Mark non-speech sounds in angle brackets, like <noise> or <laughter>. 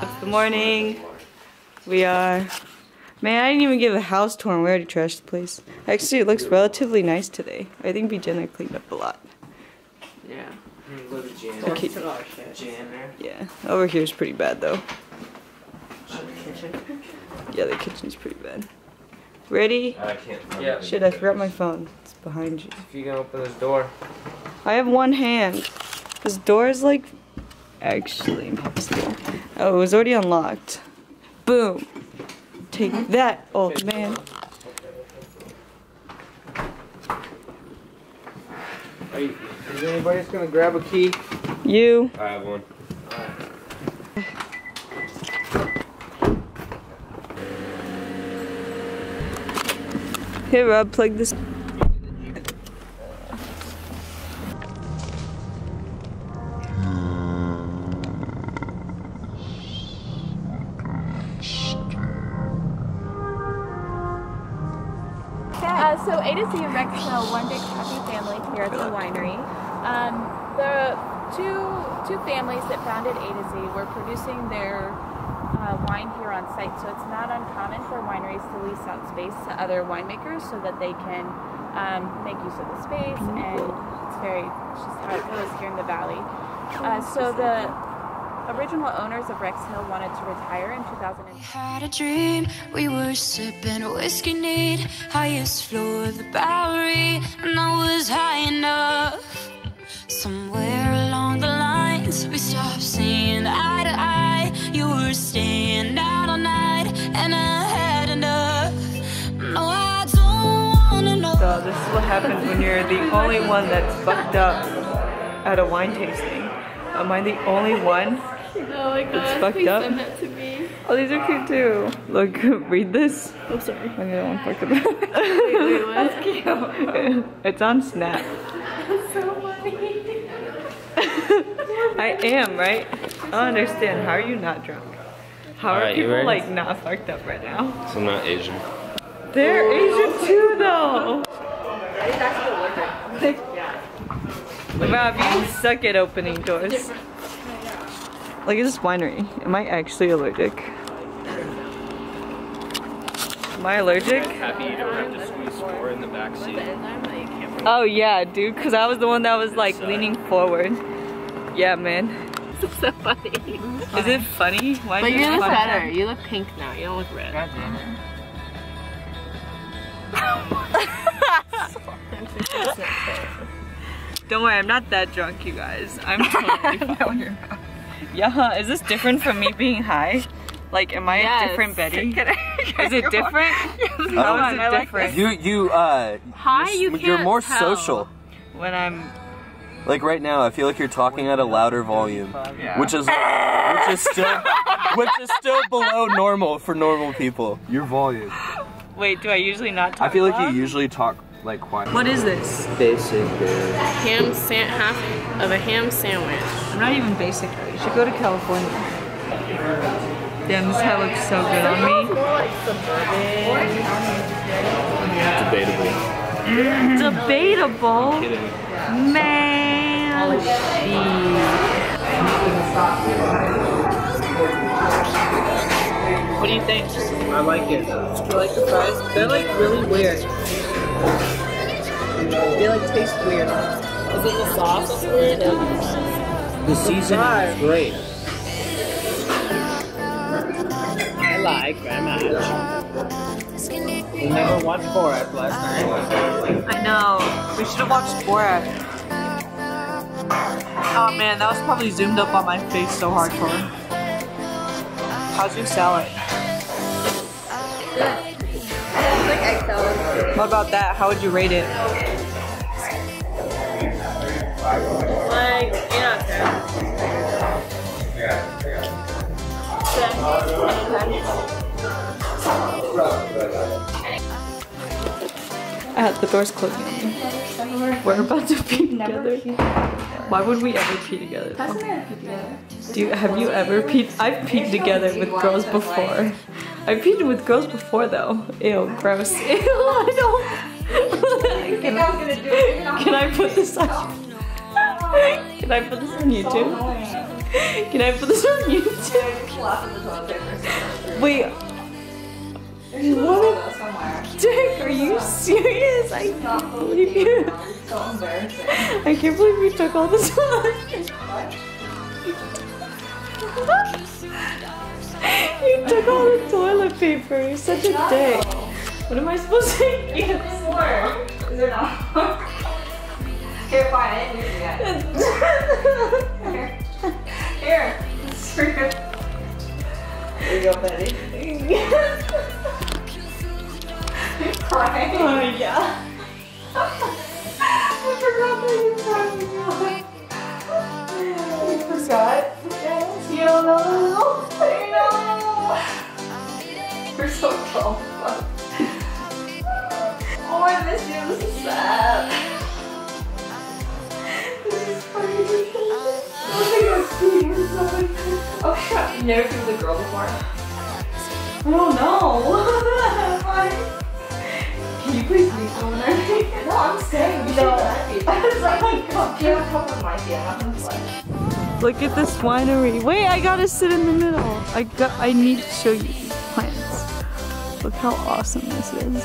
It's the morning. We are. Man, I didn't even give a house tour. and We already trashed the place. Actually, it looks relatively nice today. I think Bijenna cleaned up a lot. Yeah. Go to Jan. Okay. Took all our shit. Jan there. Yeah, over here is pretty bad though. Yeah, the kitchen's pretty bad. Ready? I can't. Yeah. Shit, I forgot my phone. It's behind you. If you can open this door. I have one hand. This door is like actually impossible. Oh, it was already unlocked. Boom. Take that, old man. Are you, is anybody just gonna grab a key? You. I have one. Here, Rob, plug this. Uh, so A to Z Rex Hill, one big happy family here at the winery. Um, the two two families that founded A to Z were producing their uh, wine here on site, so it's not uncommon for wineries to lease out space to other winemakers so that they can um, make use of the space, and it's very it's just how it goes here in the valley. Uh, so the original owners of Rex Hill wanted to retire in 2000. Had a dream, we were sipping whiskey neat, highest floor of the Bowery, and I was high enough. Somewhere along the lines, we stopped seeing eye to eye. You were staying out all night, and I had enough. No, I don't wanna know. So this is what happens when you're the only one that's fucked up at a wine tasting. Am I the only one? Oh my god, It's fucked please up. send that to me. Oh, these are cute too. Look, <laughs> read this. Oh, sorry. I'm the one fucked up. <laughs> Wait, what? <laughs> it's on Snap. so funny. I am, right? I don't understand. How are you not drunk? How are Alright, you people ready? like not fucked up right now? So I'm not Asian. They're oh. Asian too though. Yeah. Rob, you suck at opening doors. Look it's just winery. Am I actually allergic? Am I allergic? Happy you don't have to squeeze four in the back seat. Oh yeah, dude, cause I was the one that was like leaning forward. Yeah, man. <laughs> so funny. Is it funny? Why But you look funny? better. You look pink now. You don't look red. God damn it. <laughs> Don't worry, I'm not that drunk, you guys. I'm totally <laughs> fine. Yeah, is this different from me being high? Like, am I a Yes. different Betty? <laughs> Is it different? How is it different? You you uh Hi, you you're can't more tell. social. When I'm Like right now, I feel like you're talking at a louder volume, which is which is still which is still below normal for normal people. Your volume. wait, do I usually not talk? I feel like loud? you usually talk like quiet. What is this? Basic. Uh, ham san- half of a ham sandwich. I'm not even basic. You should go to California. Damn, this hat looks so good on me. Debatable. Debatable. Kidding. Man. What do you think? I like it. You like the fries? They're like really weird. They like taste weird. Is it the sauce that's weird? The seasoning is great. I like very much. We never watched Borat last night. I know. We should have watched Borat. Oh man, that was probably zoomed up on my face so hardcore. How's your salad? What about that? How would you rate it? Like, you know, Uh, the door's closing on me. We're about to pee together. Why would we ever pee together? Do you have you ever peed? I've peed together with girls before. I've peed with girls before though. Ew, gross. <laughs> Ew, I don't. Can I, <laughs> can I put this on? Can I put this on YouTube? Can I put this on YouTube? Wait. What? Dick, are you serious? I can't believe you. I can't believe you took all this toilet <laughs> You took all the toilet paper. You're such a dick. What am I supposed to? More. Is there not? <laughs> Here, fine. I didn't use it yet. <laughs> Oh shit, you never been with a girl before? Oh, I don't. <laughs> Why? Can you please leave over there? <laughs> No, I'm staying. You No. should <laughs> I was like, oh my god, you have a couple of my feet. I'm not gonna play. Look at this winery. Wait, I gotta sit in the middle. I got. I need to show you these plants. Look how awesome this is.